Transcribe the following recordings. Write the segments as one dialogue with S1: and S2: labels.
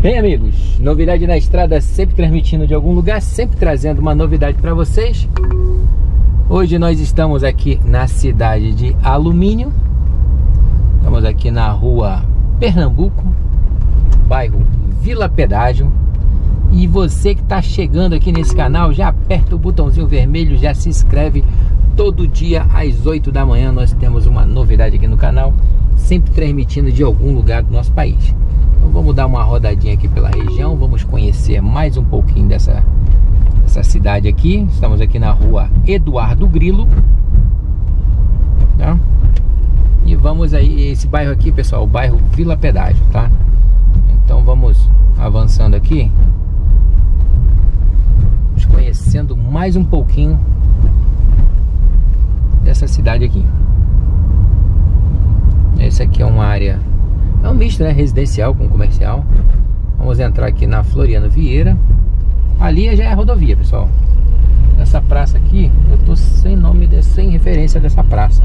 S1: Bem, amigos, novidade na estrada, sempre transmitindo de algum lugar, sempre trazendo uma novidade para vocês. Hoje nós estamos aqui na cidade de Alumínio. Estamos aqui na rua Pernambuco, bairro Vila Pedágio. E você que está chegando aqui nesse canal, já aperta o botãozinho vermelho, já se inscreve. Todo dia às 8 da manhã nós temos uma novidade aqui no canal, sempre transmitindo de algum lugar do nosso país. Então vamos dar uma rodadinha aqui pela região, vamos conhecer mais um pouquinho dessa, dessa cidade aqui. Estamos aqui na rua Eduardo Grilo. Tá? E vamos aí, esse bairro aqui, pessoal, o bairro Vila Pedágio, tá? Então vamos avançando aqui. Vamos conhecendo mais um pouquinho dessa cidade aqui. Essa aqui é uma área é um misto, né? Residencial com comercial. Vamos entrar aqui na Floriano Vieira. Ali já é rodovia, pessoal. Essa praça aqui, eu tô sem nome, de, sem referência dessa praça.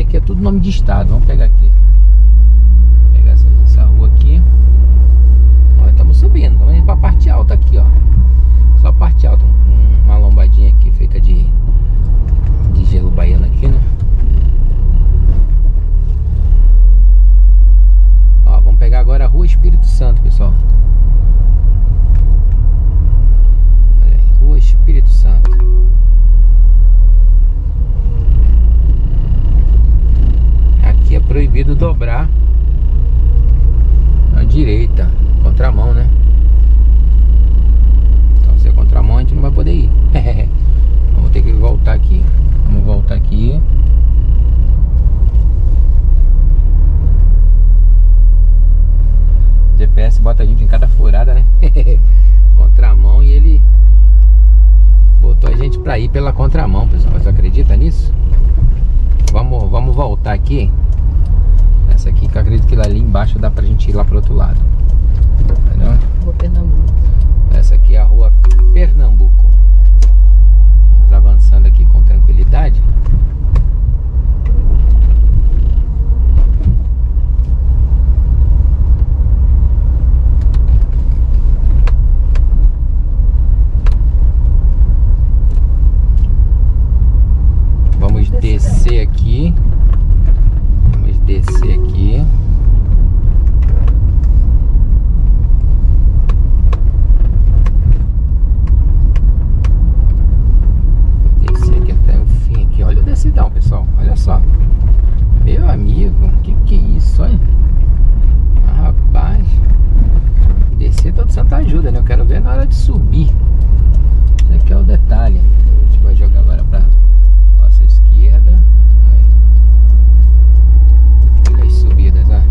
S1: aqui é tudo nome de estado. Vamos pegar aqui. Vou pegar essa, essa rua aqui. Ó, estamos subindo, estamos indo pra parte alta aqui, ó. Só a parte alta. Um, uma lombadinha aqui feita de, de gelo baiano aqui, né? pegar agora a Rua Espírito Santo, pessoal. Olha aí, Rua Espírito Santo. Aqui é proibido dobrar à direita, contramão, né? Então se é contramão a gente não vai poder ir. Vamos ter que voltar aqui. Vamos voltar aqui. GPS bota a gente em cada furada, né? contramão e ele botou a gente pra ir pela contramão, pessoal. Você acredita nisso? Vamos, vamos voltar aqui. Essa aqui que eu acredito que lá ali embaixo dá pra gente ir lá pro outro lado. Entendeu? Rua Pernambuco. Essa aqui é a rua Pernambuco. Vamos avançando aqui com tranquilidade. descer aqui. Vamos descer aqui. Descer aqui até o fim aqui. Olha o decidão, pessoal. Olha só. Meu amigo, que que é isso, olha? Ah, rapaz. Descer todo santo ajuda, né? Eu quero ver na hora de subir. Isso aqui é o detalhe. A gente vai jogar agora pra esquerda. Olha as subidas, ó.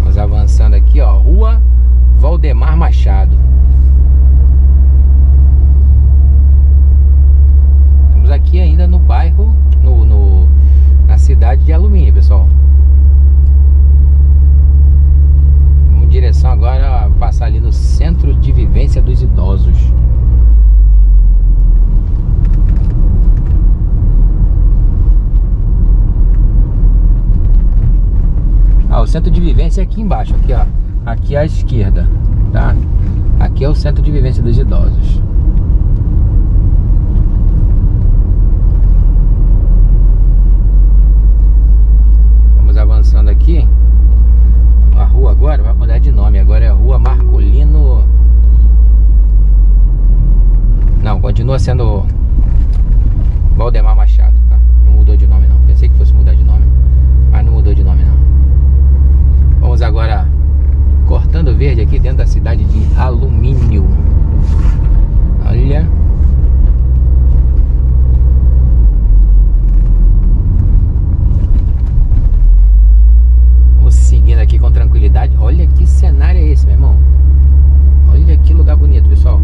S1: Vamos avançando aqui, ó, Rua Valdemar Machado. aqui ainda no bairro, no, no, na cidade de Alumínio, pessoal. Vamos em direção agora a passar ali no Centro de Vivência dos Idosos. Centro de vivência aqui embaixo, aqui ó. Aqui à esquerda, tá? Aqui é o centro de vivência dos idosos. Vamos avançando aqui. A rua agora vai mudar de nome, agora é Rua Marcolino. Não, continua sendo Valdemar Machado, tá? Não mudou de nome não. Pensei que fosse mudar de nome, mas não mudou de nome não. Vamos agora cortando verde aqui dentro da cidade de Alumínio. Olha. Vamos seguindo aqui com tranquilidade. Olha que cenário é esse, meu irmão. Olha que lugar bonito, pessoal.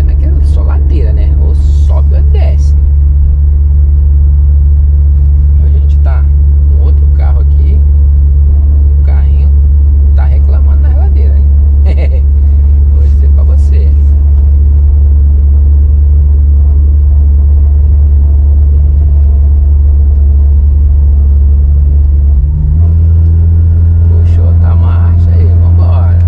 S1: É naquela só ladeira, né? Ou sobe ou desce. A gente tá com outro carro aqui. O carrinho tá reclamando na ladeira, hein? Vou dizer pra você. Puxou a marcha aí, vambora.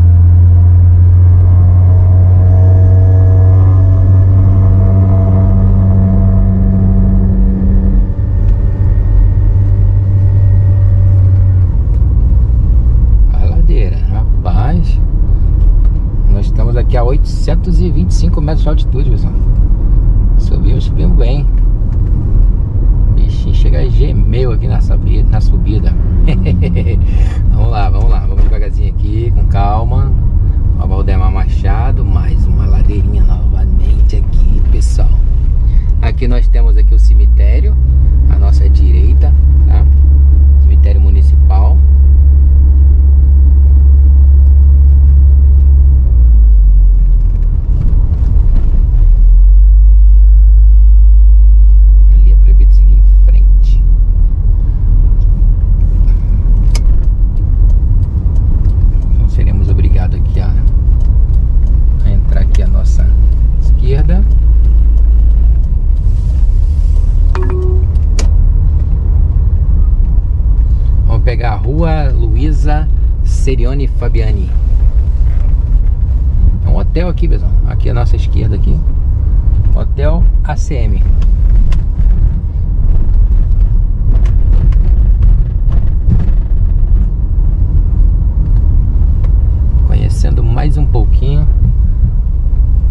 S1: A ladeira, rapaz. Nós estamos aqui a 825 metros de altitude, pessoal. Subimos, subimos bem. Bichinho chega a gemeu aqui na subida. Na subida. vamos lá, vamos lá. Vamos devagarzinho aqui, com calma. Ó, Valdemar Machado, mais uma ladeirinha novamente aqui, pessoal. Aqui nós temos aqui o cemitério, à nossa direita, tá? Cemitério municipal. Ali é proibido seguir em frente. Então seremos obrigados aqui a, a entrar aqui à nossa esquerda. Vamos pegar a rua Luísa Serione Fabiani. É um hotel aqui, pessoal. Aqui à nossa esquerda aqui. Hotel ACM. Conhecendo mais um pouquinho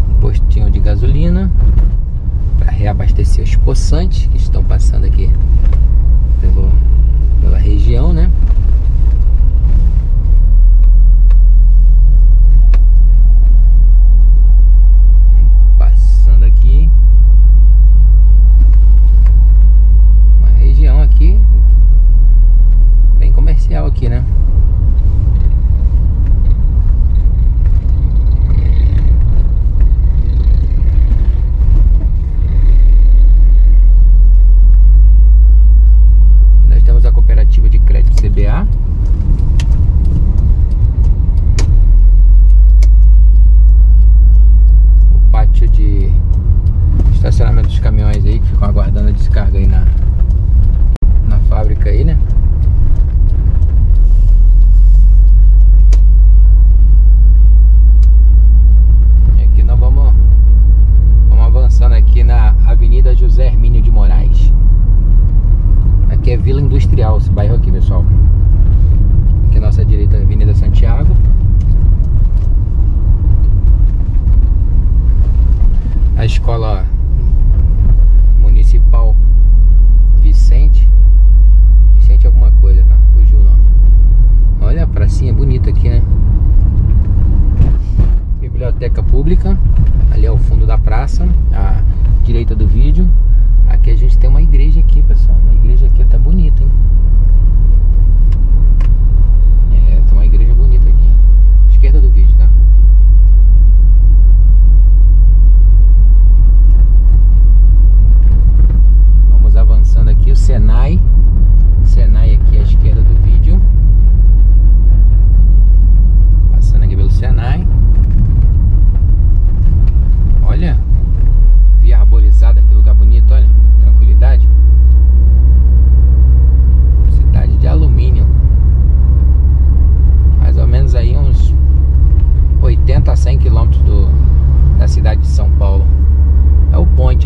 S1: um postinho de gasolina para reabastecer os poçantes que estão passando aqui pelo, pela região, né? Passando aqui uma região aqui bem comercial aqui, né? Nós temos a cooperativa de crédito CBA. O pátio de estacionamento dos caminhões aí que ficam aguardando a descarga aí na, na fábrica aí, né? E aqui nós vamos, vamos avançando aqui na Avenida José Hermínio de Moraes. Aqui é Vila Industrial, esse bairro aqui, pessoal. Aqui à nossa direita, Avenida Santiago. A escola municipal Vicente. Vicente alguma coisa, tá? Fugiu o nome. Olha a pracinha bonita aqui, né? Biblioteca pública. Ali é o fundo da praça, à direita do vídeo. Aqui a gente tem uma igreja aqui, pessoal. Uma igreja aqui tá bonita, hein? É, tem uma igreja bonita aqui. Esquerda do vídeo, tá? Vamos avançando aqui o Senai. Senai aqui à esquerda do vídeo. Passando aqui pelo Senai. Olha, via arborizada, que lugar bonito, olha, tranquilidade.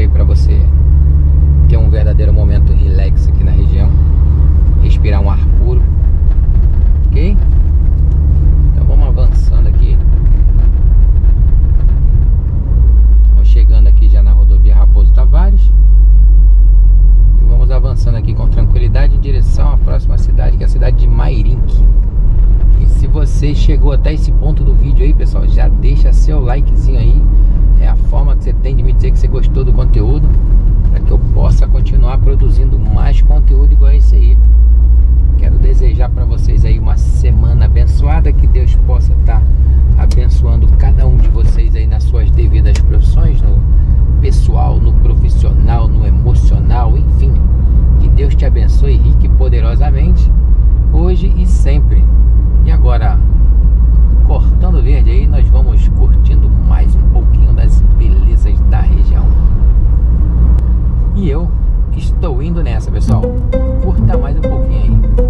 S1: aí para você ter um verdadeiro momento relax aqui na região, respirar um ar puro, ok? Então vamos avançando aqui. Estamos chegando aqui já na rodovia Raposo Tavares e vamos avançando aqui com tranquilidade em direção à próxima cidade, que é a cidade de Mairink. E se você chegou até esse ponto do vídeo aí, pessoal, já deixa seu likezinho aí. É a forma que você tem de me dizer que você gostou do conteúdo para que eu possa continuar produzindo mais conteúdo igual esse aí. Quero desejar para vocês aí uma semana abençoada, que Deus possa estar tá abençoando cada um de vocês aí nas suas devidas profissões, no pessoal, no profissional, no emocional, enfim. Que Deus te abençoe rique e poderosamente, hoje e sempre agora cortando verde aí, nós vamos curtindo mais um pouquinho das belezas da região. E eu estou indo nessa, pessoal. Curta mais um pouquinho aí.